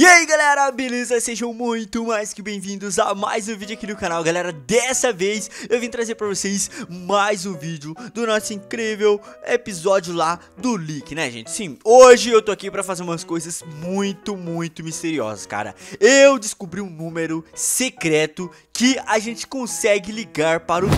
E aí galera, beleza? Sejam muito mais que bem-vindos a mais um vídeo aqui no canal Galera, dessa vez eu vim trazer pra vocês mais um vídeo do nosso incrível episódio lá do leak, né gente? Sim, hoje eu tô aqui pra fazer umas coisas muito, muito misteriosas, cara Eu descobri um número secreto que a gente consegue ligar para o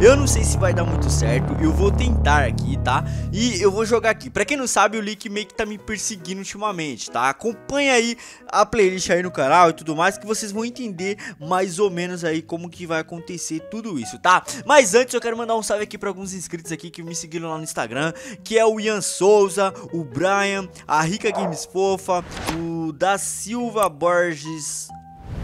eu não sei se vai dar muito certo, eu vou tentar aqui, tá? E eu vou jogar aqui. Pra quem não sabe, o Leak meio que tá me perseguindo ultimamente, tá? Acompanha aí a playlist aí no canal e tudo mais, que vocês vão entender mais ou menos aí como que vai acontecer tudo isso, tá? Mas antes eu quero mandar um salve aqui pra alguns inscritos aqui que me seguiram lá no Instagram, que é o Ian Souza, o Brian, a Rica Games Fofa, o da Silva Borges...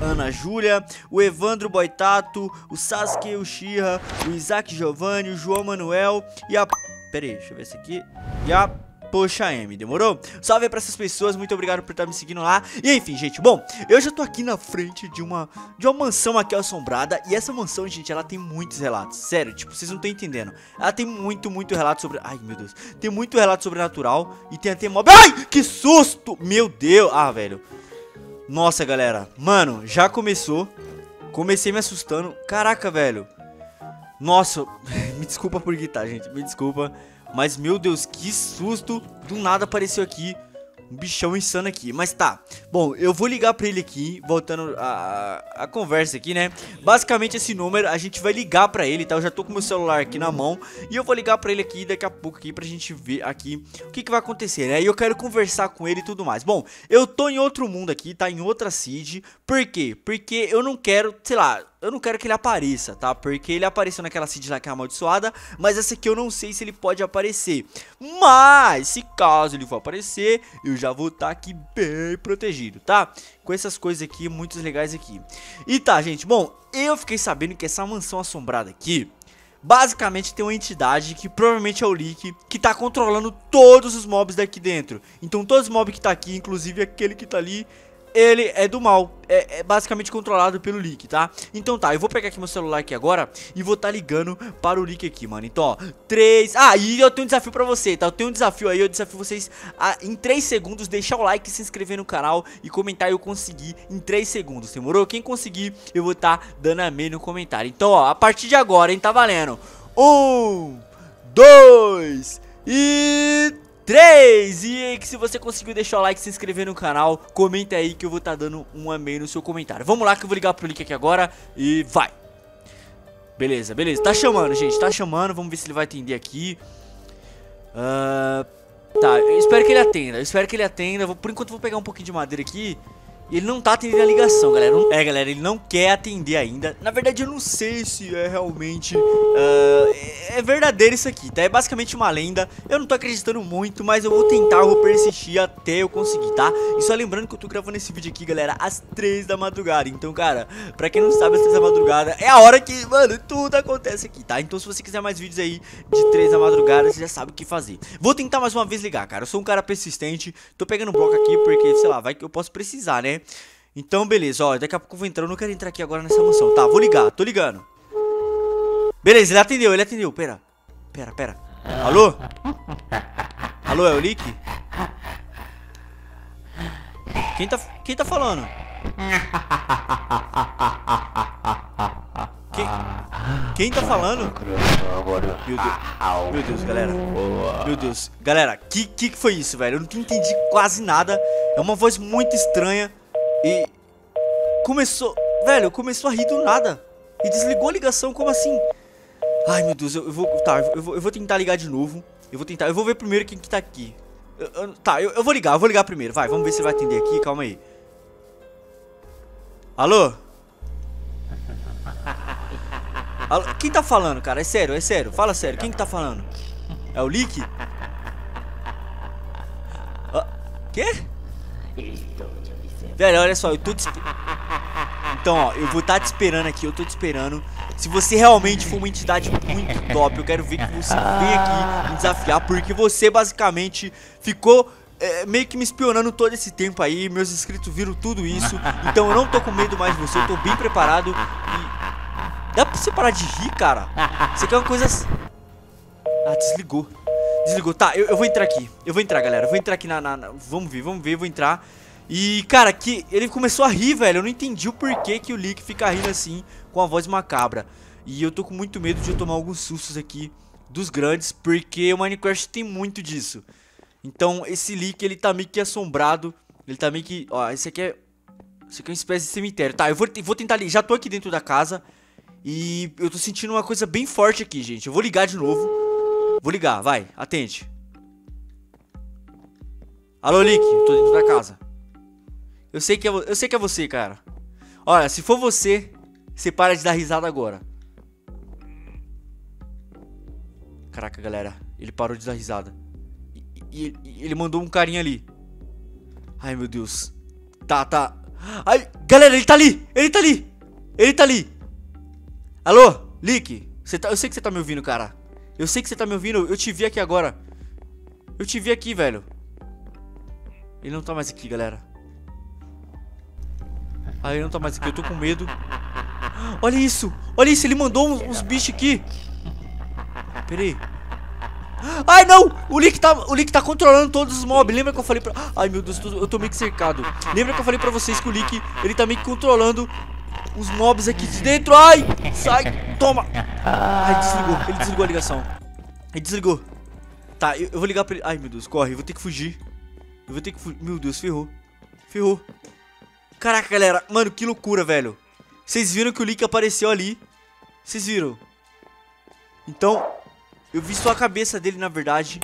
Ana Júlia, o Evandro Boitato, o Sasuke Uchiha, o Isaac Giovanni, o João Manuel e a... Pera aí, deixa eu ver esse aqui. E a Poxa M, demorou? Salve pra essas pessoas, muito obrigado por estar me seguindo lá E enfim, gente, bom, eu já tô aqui na frente de uma, de uma mansão aqui assombrada E essa mansão, gente, ela tem muitos relatos Sério, tipo, vocês não estão entendendo Ela tem muito, muito relato sobre... Ai, meu Deus Tem muito relato sobrenatural E tem até mob... Ai, que susto! Meu Deus! Ah, velho nossa, galera. Mano, já começou. Comecei me assustando. Caraca, velho. Nossa, me desculpa por gritar, gente. Me desculpa. Mas, meu Deus, que susto. Do nada apareceu aqui um bichão insano aqui, mas tá Bom, eu vou ligar pra ele aqui Voltando a, a, conversa aqui, né Basicamente esse número, a gente vai ligar pra ele, tá? Eu já tô com meu celular aqui na mão E eu vou ligar pra ele aqui daqui a pouco aqui Pra gente ver aqui o que que vai acontecer, né? E eu quero conversar com ele e tudo mais Bom, eu tô em outro mundo aqui, tá? Em outra seed Por quê? Porque eu não quero, sei lá eu não quero que ele apareça, tá? Porque ele apareceu naquela seed lá que é amaldiçoada, mas essa aqui eu não sei se ele pode aparecer. Mas, se caso ele for aparecer, eu já vou estar tá aqui bem protegido, tá? Com essas coisas aqui, muito legais aqui. E tá, gente, bom, eu fiquei sabendo que essa mansão assombrada aqui... Basicamente tem uma entidade que provavelmente é o Leak Que tá controlando todos os mobs daqui dentro Então todos os mobs que tá aqui, inclusive aquele que tá ali ele é do mal, é, é, basicamente controlado pelo Leak, tá? Então tá, eu vou pegar aqui meu celular aqui agora e vou tá ligando para o Leak aqui, mano Então, ó, 3... Ah, e eu tenho um desafio pra você, tá? Eu tenho um desafio aí, eu desafio vocês a, em 3 segundos, deixar o like, se inscrever no canal e comentar eu consegui em 3 segundos, demorou? Quem conseguir, eu vou tá dando a meia no comentário Então, ó, a partir de agora, hein, tá valendo Um, dois e 3! E aí, que se você conseguiu deixar o like, se inscrever no canal, comenta aí que eu vou estar tá dando um amei no seu comentário. Vamos lá que eu vou ligar pro link aqui agora e vai! Beleza, beleza. Tá chamando, gente. Tá chamando. Vamos ver se ele vai atender aqui. Uh, tá, eu espero que ele atenda. Eu espero que ele atenda. Vou, por enquanto vou pegar um pouquinho de madeira aqui ele não tá atendendo a ligação, galera. É, galera, ele não quer atender ainda. Na verdade, eu não sei se é realmente... Uh, é verdadeiro isso aqui, tá? É basicamente uma lenda. Eu não tô acreditando muito, mas eu vou tentar, eu vou persistir até eu conseguir, tá? E só lembrando que eu tô gravando esse vídeo aqui, galera, às 3 da madrugada. Então, cara, pra quem não sabe, às 3 da madrugada é a hora que, mano, tudo acontece aqui, tá? Então, se você quiser mais vídeos aí de 3 da madrugada, você já sabe o que fazer. Vou tentar mais uma vez ligar, cara. Eu sou um cara persistente. Tô pegando bloco aqui porque, sei lá, vai que eu posso precisar, né? Então, beleza, ó, daqui a pouco eu vou entrar. Eu não quero entrar aqui agora nessa mansão. Tá, vou ligar, tô ligando. Beleza, ele atendeu, ele atendeu. Pera, pera, pera. Alô? Alô, é o Lick? Quem tá, quem tá falando? Quem, quem tá falando? Meu Deus, meu Deus, galera. Meu Deus. Galera, que que foi isso, velho? Eu não entendi quase nada. É uma voz muito estranha. E começou, velho, começou a rir do nada. E desligou a ligação, como assim? Ai, meu Deus, eu, eu vou, tá, eu vou, eu vou tentar ligar de novo. Eu vou tentar, eu vou ver primeiro quem que tá aqui. Eu, eu, tá, eu, eu vou ligar, eu vou ligar primeiro, vai, vamos ver se ele vai atender aqui, calma aí. Alô? Alô? Quem tá falando, cara? É sério, é sério, fala sério, quem que tá falando? É o Lick? Ah, quê? Velho, olha só, eu tô te Então, ó, eu vou estar tá te esperando aqui, eu tô te esperando. Se você realmente for uma entidade muito top, eu quero ver que você vem aqui me desafiar, porque você basicamente ficou é, meio que me espionando todo esse tempo aí, meus inscritos viram tudo isso, então eu não tô com medo mais de você, eu tô bem preparado e... Dá pra você parar de rir, cara? Você quer uma coisa... Ah, desligou. Desligou. Tá, eu, eu vou entrar aqui. Eu vou entrar, galera. Eu vou entrar aqui na, na, na... Vamos ver, vamos ver, eu vou entrar. E, cara, que ele começou a rir, velho. Eu não entendi o porquê que o Lick fica rindo assim, com a voz macabra. E eu tô com muito medo de eu tomar alguns sustos aqui dos grandes, porque o Minecraft tem muito disso. Então, esse Lick, ele tá meio que assombrado. Ele tá meio que... Ó, esse aqui é... Esse aqui é uma espécie de cemitério. Tá, eu vou, vou tentar... Já tô aqui dentro da casa. E eu tô sentindo uma coisa bem forte aqui, gente. Eu vou ligar de novo. Vou ligar, vai. Atente. Alô, Lick. Tô dentro da casa. Eu sei que é, eu sei que é você, cara. Olha, se for você, você para de dar risada agora. Caraca, galera. Ele parou de dar risada. E, e, e, ele mandou um carinha ali. Ai, meu Deus. Tá, tá. Ai, galera, ele tá ali. Ele tá ali. Ele tá ali. Alô, Lick. Tá, eu sei que você tá me ouvindo, cara. Eu sei que você tá me ouvindo. Eu te vi aqui agora. Eu te vi aqui, velho. Ele não tá mais aqui, galera. Ah, ele não tá mais aqui. Eu tô com medo. Olha isso. Olha isso. Ele mandou uns, uns bichos aqui. Pera aí. Ai, não! O Lick tá, o Lick tá controlando todos os mobs. Lembra que eu falei pra... Ai, meu Deus, eu tô meio que cercado. Lembra que eu falei pra vocês que o Lick, ele tá meio que controlando os mobs aqui de dentro. Ai! Sai! Toma! Ai, desligou. Ele desligou a ligação. Ele desligou. Tá, eu, eu vou ligar pra ele. Ai, meu Deus, corre. Eu vou ter que fugir. Eu vou ter que fugir. Meu Deus, ferrou. Ferrou. Caraca, galera. Mano, que loucura, velho. Vocês viram que o Lick apareceu ali. Vocês viram? Então, eu vi só a cabeça dele, na verdade.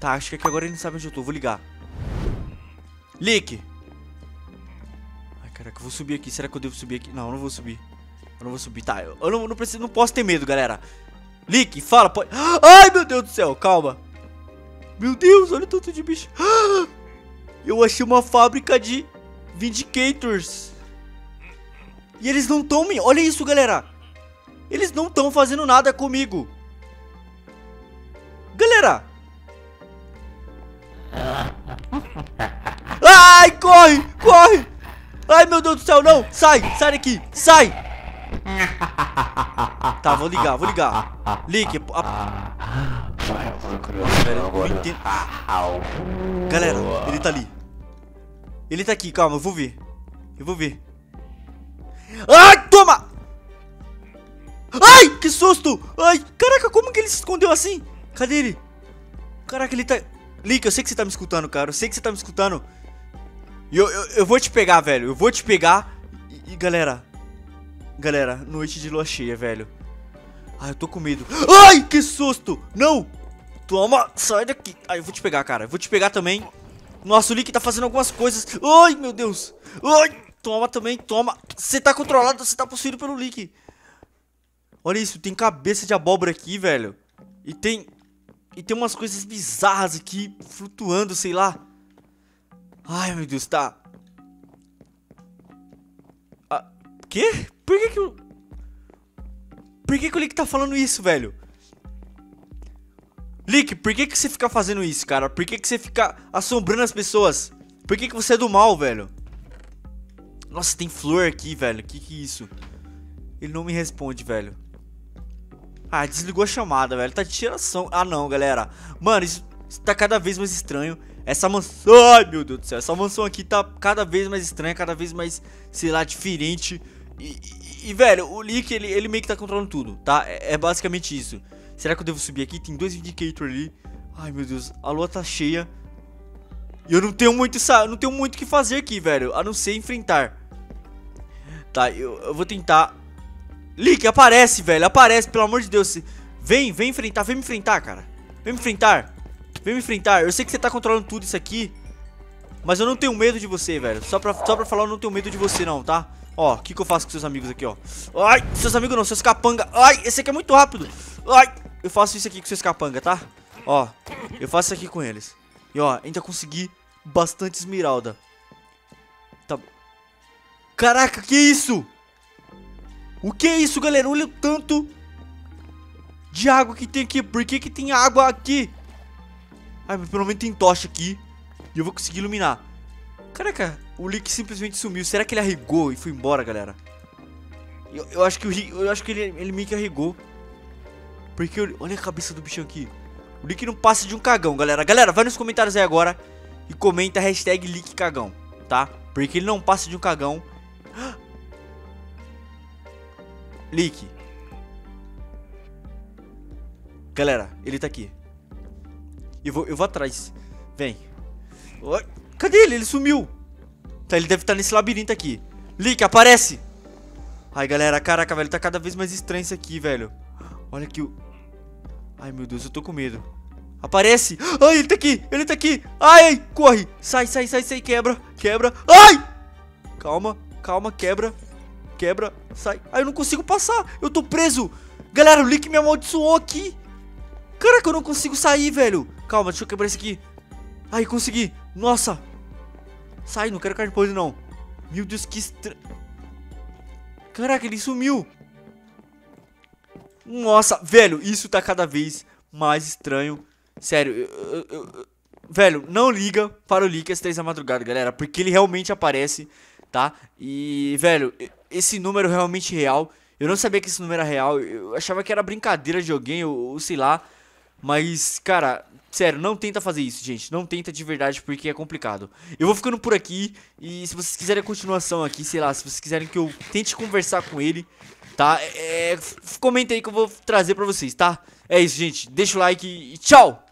Tá, acho que agora ele não sabe onde eu tô. Vou ligar. Lick. Ai, caraca, eu vou subir aqui. Será que eu devo subir aqui? Não, eu não vou subir. Eu não vou subir. Tá, eu, eu não, não, preciso, não posso ter medo, galera. Lick, fala, pode... Ai, meu Deus do céu, calma. Meu Deus, olha o tanto de bicho. Eu achei uma fábrica de Vindicators. E eles não estão me... Olha isso, galera. Eles não estão fazendo nada comigo. Galera. Ai, corre, corre. Ai, meu Deus do céu, não. Sai, sai daqui, sai. Tá, vou ligar, vou ligar. Ligue. A... Galera, ele tá ali. Ele tá aqui, calma, eu vou ver. Eu vou ver. Ai, toma! Ai, que susto! Ai, caraca, como que ele se escondeu assim? Cadê ele? Caraca, ele tá... Lick, eu sei que você tá me escutando, cara. Eu sei que você tá me escutando. E eu, eu, eu vou te pegar, velho. Eu vou te pegar. E, e, galera... Galera, noite de lua cheia, velho. Ai, eu tô com medo. Ai, que susto! Não! Toma, sai daqui. Ai, eu vou te pegar, cara. Eu vou te pegar também. Nossa, o Link tá fazendo algumas coisas. Ai, meu Deus. Ai, toma também, toma. Você tá controlado, você tá possuído pelo Link. Olha isso, tem cabeça de abóbora aqui, velho. E tem... E tem umas coisas bizarras aqui, flutuando, sei lá. Ai, meu Deus, tá. Ah, quê? Por que que o... Por que que o Link tá falando isso, velho? Lick, por que, que você fica fazendo isso, cara? Por que, que você fica assombrando as pessoas? Por que, que você é do mal, velho? Nossa, tem flor aqui, velho. Que que é isso? Ele não me responde, velho. Ah, desligou a chamada, velho. Tá de tiração. Ah, não, galera. Mano, isso, isso tá cada vez mais estranho. Essa mansão... Ai, meu Deus do céu. Essa mansão aqui tá cada vez mais estranha, cada vez mais, sei lá, diferente. E, e, e velho, o Lick, ele, ele meio que tá controlando tudo, tá? É, é basicamente isso. Será que eu devo subir aqui? Tem dois indicators ali. Ai, meu Deus. A lua tá cheia. E eu não tenho muito, não tenho muito o que fazer aqui, velho. A não ser enfrentar. Tá, eu, eu vou tentar... Lick, aparece, velho. Aparece, pelo amor de Deus. Vem, vem enfrentar. Vem me enfrentar, cara. Vem me enfrentar. Vem me enfrentar. Eu sei que você tá controlando tudo isso aqui. Mas eu não tenho medo de você, velho. Só pra, só pra falar, eu não tenho medo de você, não, tá? Ó, o que, que eu faço com seus amigos aqui, ó? Ai, seus amigos não, seus capanga. Ai, esse aqui é muito rápido. Ai, eu faço isso aqui com seus capanga, tá? Ó, eu faço isso aqui com eles. E ó, ainda consegui bastante esmeralda. Tá. Caraca, que isso? O que é isso, galera? Olha o tanto de água que tem aqui. Por que que tem água aqui? Ai, mas pelo menos tem tocha aqui. E eu vou conseguir iluminar. Caraca, o Lick simplesmente sumiu. Será que ele arregou e foi embora, galera? Eu, eu acho que, o, eu acho que ele, ele meio que arregou. Porque, olha a cabeça do bichão aqui. O Lick não passa de um cagão, galera. Galera, vai nos comentários aí agora e comenta hashtag Lick Cagão. tá? Porque ele não passa de um cagão. Lick. Galera, ele tá aqui. Eu vou, eu vou atrás. Vem. Cadê ele? Ele sumiu. Tá, ele deve estar tá nesse labirinto aqui. Lick, aparece! Ai, galera, caraca, velho, tá cada vez mais estranho isso aqui, velho. Olha aqui o... Ai, meu Deus, eu tô com medo. Aparece! Ai, ele tá aqui! Ele tá aqui! Ai, corre! Sai, sai, sai, sai, quebra, quebra. Ai! Calma, calma, quebra, quebra, sai. Ai, eu não consigo passar, eu tô preso. Galera, o Lick me amaldiçoou aqui. Caraca, eu não consigo sair, velho. Calma, deixa eu quebrar esse aqui. Ai, consegui. Nossa. Sai, não quero carne podre, não. Meu Deus, que estranho. Caraca, ele sumiu. Nossa, velho, isso tá cada vez mais estranho. Sério, eu, eu, eu, velho, não liga para o Leak às 3 da madrugada, galera, porque ele realmente aparece, tá? E, velho, esse número realmente real. Eu não sabia que esse número era real, eu achava que era brincadeira de alguém, ou, ou sei lá. Mas, cara, sério, não tenta fazer isso, gente. Não tenta de verdade porque é complicado. Eu vou ficando por aqui e se vocês quiserem a continuação aqui, sei lá, se vocês quiserem que eu tente conversar com ele, tá? É, comenta aí que eu vou trazer pra vocês, tá? É isso, gente. Deixa o like e tchau!